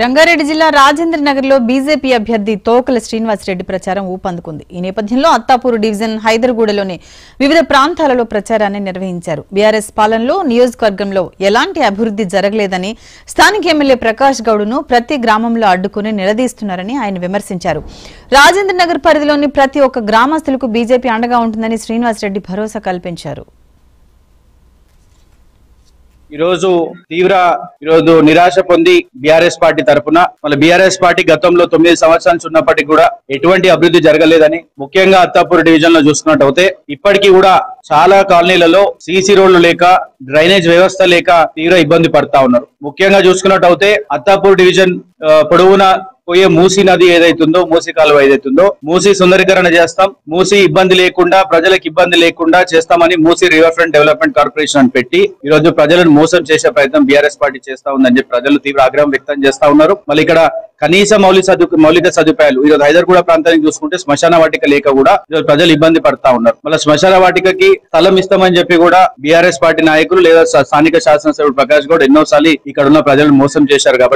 రంగారెడ్డి జిల్లా రాజేంద్ర నగర్లో బీజేపీ అభ్యర్థి తోకల శ్రీనివాసరెడ్డి ప్రచారం ఊపందుకుంది. ఈ నేపథ్యంలో అత్తాపూర్ డివిజన్ హైదర్గూడలోని వివిధ ప్రాంతాలలో ప్రచారాన్ని నిర్వహించారు. బీఆర్ఎస్ పాలనలో నియోజకవర్గంలో ఎలాంటి అభివృద్ధి జరగలేదని స్థానిక ఎమ్మెల్యే ప్రకాష్ గౌడ్ను ప్రతి గ్రామంలో అడ్డుకుని నిలదీస్తున్నారని ఆయన విమర్శించారు. రాజేంద్ర నగర్ పరిధిలోని ప్రతి ఒక్క గ్రామస్తులకు బీజేపీ అండగా ఉంటుందని శ్రీనివాసరెడ్డి భరోసా కల్పించారు. ఈరోజు తీవ్ర ఈరోజు నిరాశ పొంది బీఆర్ఎస్ పార్టీ తరఫున మళ్ళీ బీఆర్ఎస్ పార్టీ గతంలో తొమ్మిది సంవత్సరాలు ఉన్నప్పటికీ కూడా ఎటువంటి అభివృద్ధి జరగలేదని ముఖ్యంగా అత్తాపూర్ డివిజన్లో చూసుకున్నట్టయితే ఇప్పటికీ కూడా చాలా కాలనీలలో సీసీ రోడ్లు లేక డ్రైనేజ్ వ్యవస్థ లేక తీవ్ర ఇబ్బంది పడతా ఉన్నారు. ముఖ్యంగా చూసుకున్నట్టయితే అత్తాపూర్ డివిజన్ పొడవునా పోయే మూసీ నది ఏదైతుందో మూసీ కాలువ ఏదైతుందో మూసీ సుందరీకరణ చేస్తాం. మూసీ ఇబ్బంది లేకుండా ప్రజలకు ఇబ్బంది లేకుండా చేస్తామని Musi river front development corporation అని పెట్టి ఈ రోజు ప్రజలను మోసం చేసే ప్రయత్నం బీఆర్ఎస్ పార్టీ చేస్తా ఉందని చెప్పి ప్రజలు తీవ్ర ఆగ్రహం వ్యక్తం చేస్తా ఉన్నారు. మళ్ళీ ఇక్కడ కనీస మౌలిక సదు మౌలిక సదుపాయాలు ఈ రోజు హైదర్గూడ ప్రాంతానికి చూసుకుంటే శ్మశాన వాటిక లేక కూడా ఈరోజు ప్రజలు ఇబ్బంది పడతా ఉన్నారు. మళ్ళీ శ్మశాన వాటికకి స్థలం ఇస్తామని చెప్పి కూడా బీఆర్ఎస్ పార్టీ నాయకులు లేదా స్థానిక శాసనసభ్యుడు ప్రకాష్ గౌడ్ ఎన్నోసార్లు ఇక్కడ ఉన్న ప్రజలను మోసం చేశారు కాబట్టి